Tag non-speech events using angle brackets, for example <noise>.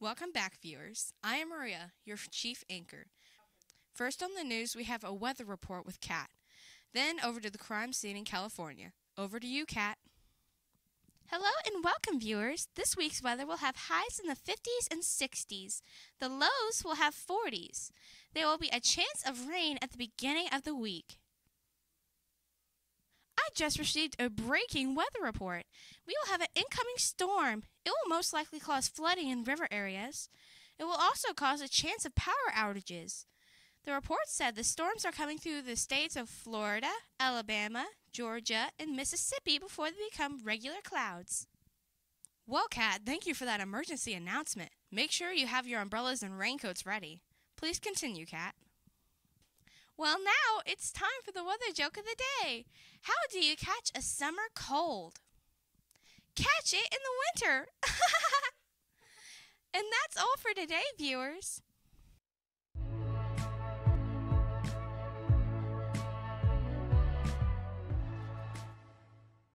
Welcome back, viewers. I am Maria, your chief anchor. First on the news, we have a weather report with Kat. Then over to the crime scene in California. Over to you, Kat. Hello and welcome, viewers. This week's weather will have highs in the 50s and 60s. The lows will have 40s. There will be a chance of rain at the beginning of the week. Just received a breaking weather report. We will have an incoming storm. It will most likely cause flooding in river areas. It will also cause a chance of power outages. The report said the storms are coming through the states of Florida, Alabama, Georgia, and Mississippi before they become regular clouds. Well, Kat, thank you for that emergency announcement. Make sure you have your umbrellas and raincoats ready. Please continue, Kat. Well, now it's time for the weather joke of the day. How do you catch a summer cold? Catch it in the winter. <laughs> and that's all for today, viewers.